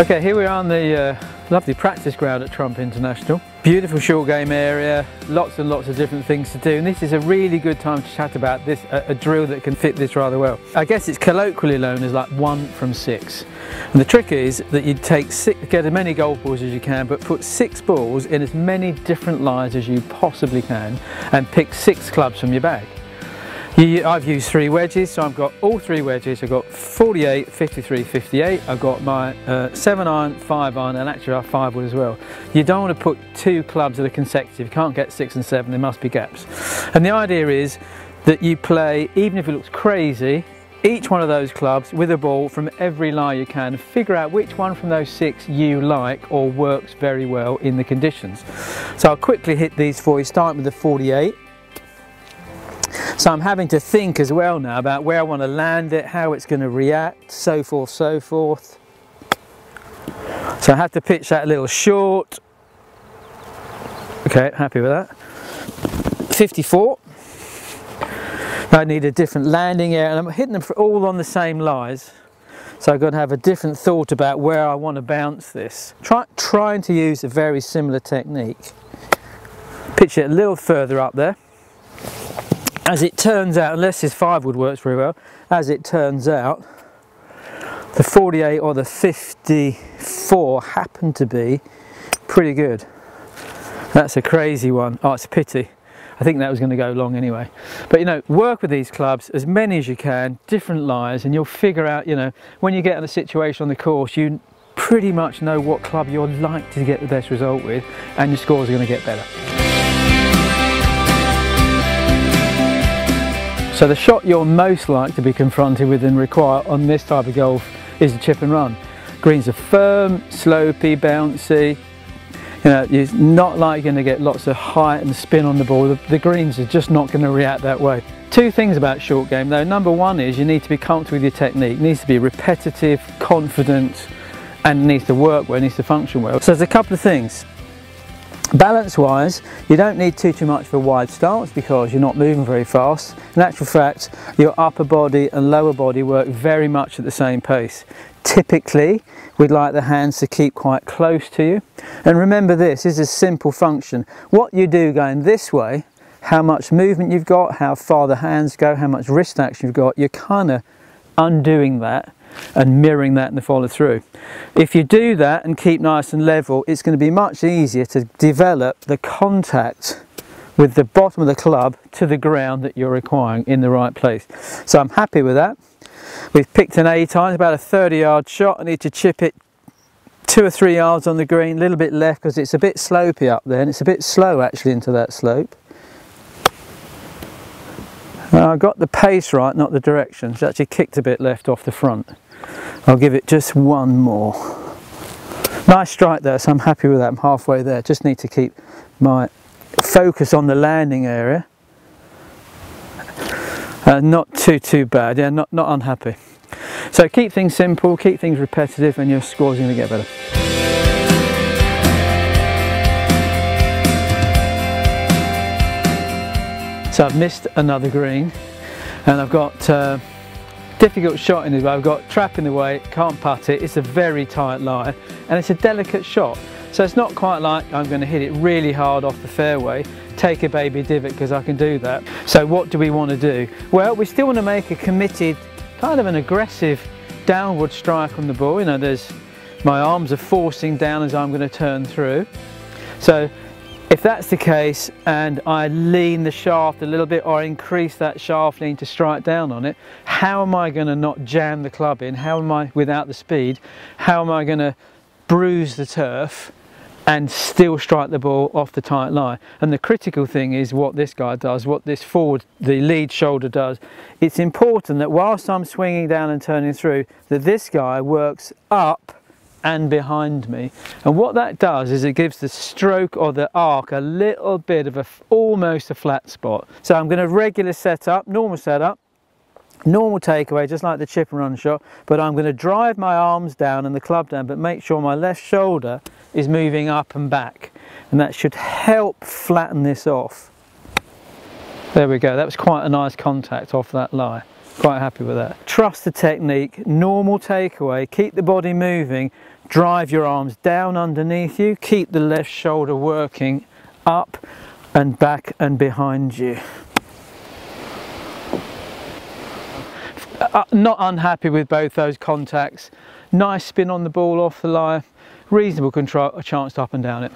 Okay, here we are on the uh, lovely practice ground at Trump International. Beautiful short game area, lots and lots of different things to do, and this is a really good time to chat about this, a, a drill that can fit this rather well. I guess it's colloquially known as like one from six. And the trick is that you take six, get as many golf balls as you can, but put six balls in as many different lines as you possibly can, and pick six clubs from your bag. I've used three wedges, so I've got all three wedges. I've got 48, 53, 58. I've got my uh, 7 iron, 5 iron, and actually I 5 wood as well. You don't want to put two clubs that are consecutive. You can't get 6 and 7, there must be gaps. And the idea is that you play, even if it looks crazy, each one of those clubs with a ball from every lie you can, figure out which one from those six you like or works very well in the conditions. So I'll quickly hit these for you, starting with the 48. So I'm having to think as well now about where I want to land it, how it's going to react, so forth, so forth. So I have to pitch that a little short. Okay, happy with that. 54. I need a different landing area and I'm hitting them all on the same lies. So I've got to have a different thought about where I want to bounce this. Try, trying to use a very similar technique. Pitch it a little further up there as it turns out, unless this 5 wood works very well, as it turns out, the 48 or the 54 happen to be pretty good. That's a crazy one. Oh, it's a pity. I think that was going to go long anyway. But you know, work with these clubs, as many as you can, different lies, and you'll figure out, you know, when you get in a situation on the course, you pretty much know what club you're like to get the best result with, and your scores are going to get better. So the shot you're most likely to be confronted with and require on this type of golf is the chip and run. Greens are firm, slopey, bouncy. You know, it's not like you're going to get lots of height and spin on the ball. The, the greens are just not going to react that way. Two things about short game though. Number one is you need to be comfortable with your technique. It needs to be repetitive, confident, and needs to work well, it needs to function well. So there's a couple of things. Balance wise, you don't need too too much for a wide stance because you're not moving very fast. In actual fact, your upper body and lower body work very much at the same pace. Typically, we'd like the hands to keep quite close to you. And remember this, this is a simple function. What you do going this way, how much movement you've got, how far the hands go, how much wrist action you've got, you're kind of undoing that and mirroring that in the follow through. If you do that and keep nice and level, it's going to be much easier to develop the contact with the bottom of the club to the ground that you're requiring in the right place. So I'm happy with that. We've picked an 8 iron, about a 30 yard shot. I need to chip it two or three yards on the green, a little bit left because it's a bit slopey up there and it's a bit slow actually into that slope. I got the pace right, not the direction. It's actually kicked a bit left off the front. I'll give it just one more. Nice strike there, so I'm happy with that. I'm halfway there. Just need to keep my focus on the landing area. Uh, not too, too bad. Yeah, not, not unhappy. So keep things simple, keep things repetitive, and your score's are going to get better. So I've missed another green and I've got uh, difficult shot in this way. I've got trap in the way, can't putt it. It's a very tight lie and it's a delicate shot. So it's not quite like I'm going to hit it really hard off the fairway, take a baby divot because I can do that. So what do we want to do? Well, we still want to make a committed, kind of an aggressive downward strike on the ball. You know, there's my arms are forcing down as I'm going to turn through. So if that's the case and I lean the shaft a little bit or increase that shaft lean to strike down on it, how am I going to not jam the club in? How am I, without the speed, how am I going to bruise the turf and still strike the ball off the tight line? And the critical thing is what this guy does, what this forward, the lead shoulder does. It's important that whilst I'm swinging down and turning through, that this guy works up and behind me. And what that does is it gives the stroke or the arc a little bit of a almost a flat spot. So I'm going to regular setup normal setup normal takeaway just like the chip and run shot but I'm going to drive my arms down and the club down but make sure my left shoulder is moving up and back. And that should help flatten this off. There we go. That was quite a nice contact off that lie quite happy with that trust the technique normal takeaway keep the body moving drive your arms down underneath you, keep the left shoulder working up and back and behind you. Uh, not unhappy with both those contacts. Nice spin on the ball off the line, reasonable control, a chance to up and down it.